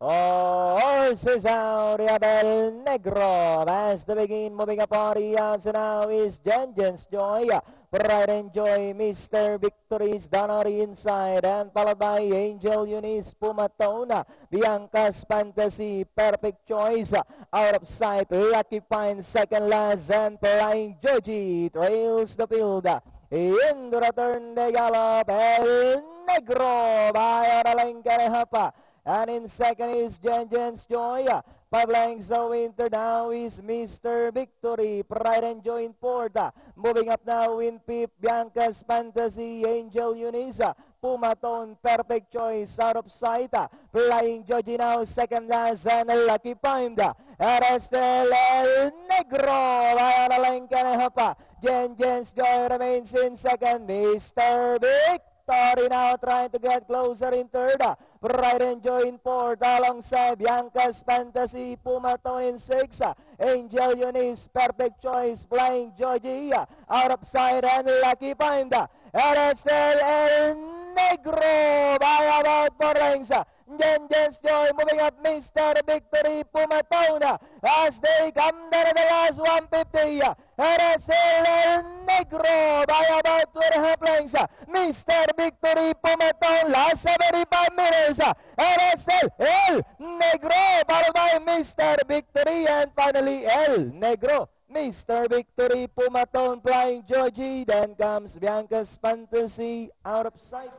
Horses out, Abel Negro. As to begin, moving up on the now is Jenjen's Joy. Pride and Joy, Mr. On the inside and followed by Angel Eunice Pumatona, Bianca's Fantasy, Perfect Choice, out of sight, Lucky Pine second last and Flying Joji trails the field. Into the turn, they gallop, El Negro, by Oralenca Hapa. And in second is Jen Jen's Joy. Lengths of winter now is Mr. Victory. Pride and Joy in fourth. Moving up now in fifth, Bianca's Fantasy, Angel Eunice. Pumaton, Perfect Choice, out of sight. Flying Joji now, second last, and Lucky Find. Arestel El Negro. Vaya la lengka na hapa. Jen Jen's Joy remains in second. Mr. Victory. Tori now trying to get closer in third. Pride and Joy in fourth alongside Bianca's Fantasy, Pumaton in six. Angel Eunice, Perfect Choice, Flying Georgia, out of sight and Lucky Find. Arestel El Negro by about four lengths. Jen Jen's Joy moving up Mr. Victory Pumatona as they come down to the last 150. Arestel El Negro by about two and a half lengths. Mr. Victory Pumaton last 75 minutes. Arestel El Negro followed by Mr. Victory and finally El Negro. Mr. Victory Pumaton flying Georgie. Then comes Bianca's Fantasy out of sight.